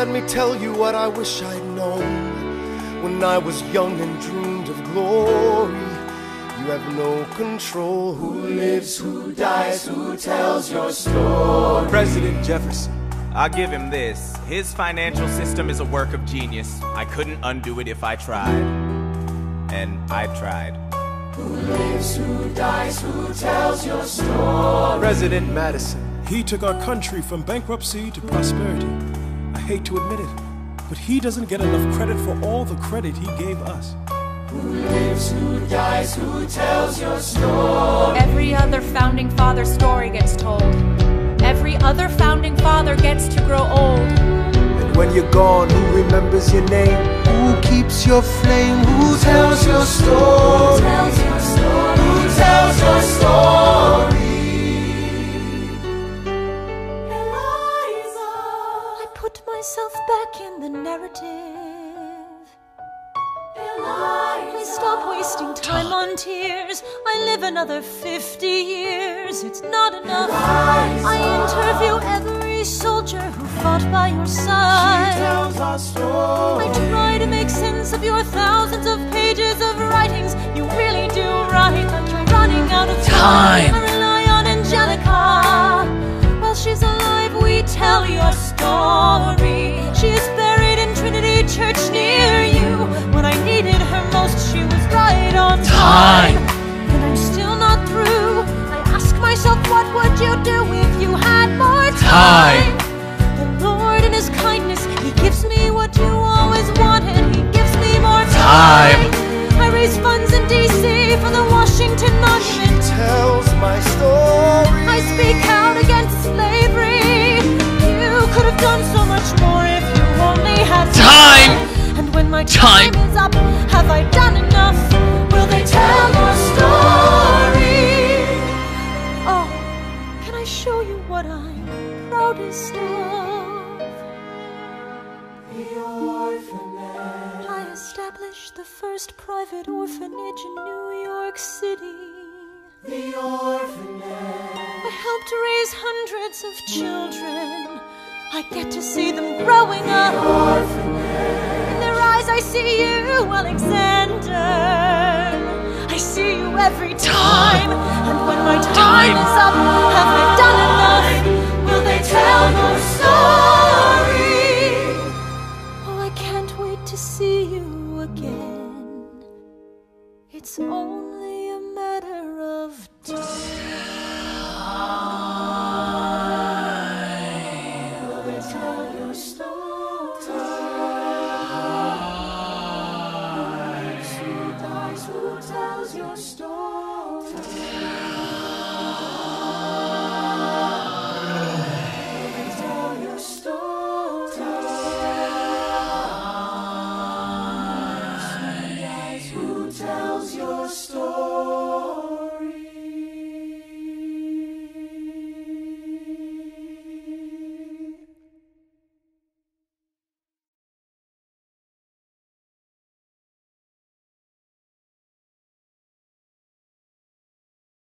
let me tell you what I wish I'd known when I was young and dreamed of glory. You have no control. Who lives, who dies, who tells your story? President Jefferson. I'll give him this. His financial system is a work of genius. I couldn't undo it if I tried. And I tried. Who lives, who dies, who tells your story? President Madison. He took our country from bankruptcy to prosperity. I hate to admit it, but he doesn't get enough credit for all the credit he gave us. Who lives, who dies, who tells your story? Every other founding father story gets told. Every other founding father gets to grow old. And when you're gone, who remembers your name? Who keeps your flame? Who tells your story? Myself back in the narrative. Eliza. I stop wasting time on tears. I live another 50 years. It's not enough. I interview every soldier who fought by your side. Tells our story. I try to make sense of your thousands of pages of writings. You really do write, but you're running out of time. I rely on Angelica. While she's alive, we tell your story. Church near you. When I needed her most, she was right on time. And I'm still not through. I ask myself, what would you do if you had more time? The Lord in His kindness, He gives me what you always wanted. He gives me more time. I my Time. time is up, have I done enough? Will they tell your story? Oh, can I show you what I'm proudest of? The orphanage. I established the first private orphanage in New York City. The orphanage. I helped raise hundreds of children. I get to see them growing up. In their eyes, I see you, Alexander. I see you every time. And when my time, Time. is up, have I done enough? Will they tell your story? Oh, I can't wait to see you again. It's only your story?